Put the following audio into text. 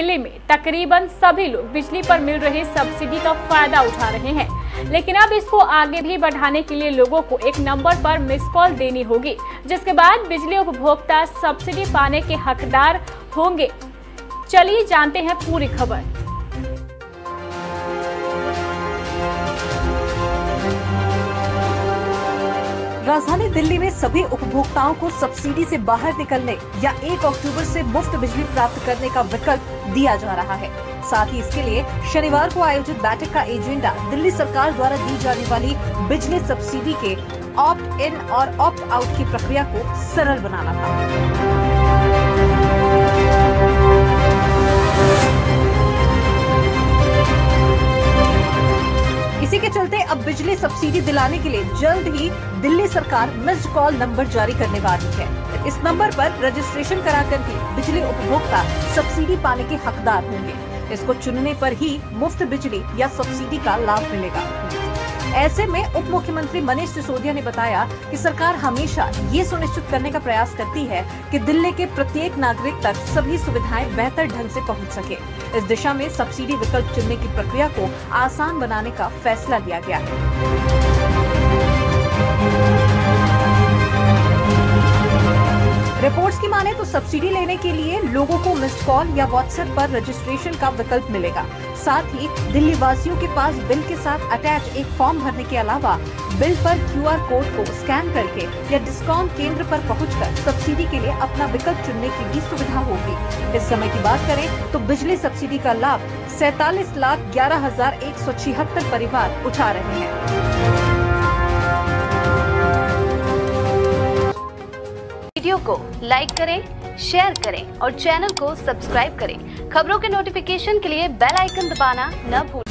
दिल्ली में तकरीबन सभी लोग बिजली पर मिल रही सब्सिडी का फ़ायदा उठा रहे हैं। लेकिन अब इसको आगे भी बढ़ाने के लिए लोगों को एक नंबर पर मिस कॉल देनी होगी, जिसके बाद बिजली उपभोक्ता सब्सिडी पाने के हकदार होंगे। चलिए जानते हैं पूरी खबर। राजधानी दिल्ली में सभी उपभोक्ताओं को सब्सिडी से बाहर निकलने या 1 अक्टूबर से मुफ़्त बिजली प्राप्त करने का विकल्प दिया जा रहा है। साथ ही इसके लिए शनिवार को आयोजित बैठक का एजेंडा दिल्ली सरकार द्वारा दी जाने वाली बिजली सब्सिडी के ऑप्ट इन और ऑप्ट आउट की प्रक्रिया को सरल बनाना था। अब बिजली सब्सिडी दिलाने के लिए जल्द ही दिल्ली सरकार मिस्ड कॉल नंबर जारी करने वाली है। इस नंबर पर रजिस्ट्रेशन कराकर भी बिजली उपभोक्ता सब्सिडी पाने के हकदार होंगे। इसको चुनने पर ही मुफ़्त बिजली या सब्सिडी का लाभ मिलेगा। ऐसे में उप मुख्यमंत्री मनीष सिसोदिया ने बताया कि सरकार हमेशा ये सुनिश्चित करने का प्रयास करती है कि दिल्ली के प्रत्येक नागरिक तक सभी सुविधाएँ बेहतर ढंग से पहुँच सके। इस दिशा में सब्सिडी विकल्प चुनने की प्रक्रिया को आसान बनाने का फैसला लिया गया है। रिपोर्ट्स की माने तो सब्सिडी लेने के लिए लोगों को मिस्ड कॉल या व्हाट्सएप पर रजिस्ट्रेशन का विकल्प मिलेगा। साथ ही दिल्ली वासियों के पास बिल के साथ अटैच एक फॉर्म भरने के अलावा बिल पर क्यूआर कोड को स्कैन करके या डिस्काउंट केंद्र पर पहुंचकर सब्सिडी के लिए अपना विकल्प चुनने की भी सुविधा होगी। इस समय की बात करें तो बिजली सब्सिडी का लाभ सैतालीस लाख ग्यारह हज़ार एक सौ छिहत्तर परिवार उठा रहे हैं। वीडियो को लाइक करें, शेयर करें और चैनल को सब्सक्राइब करें। खबरों के नोटिफिकेशन के लिए बेल आइकन दबाना न भूलें।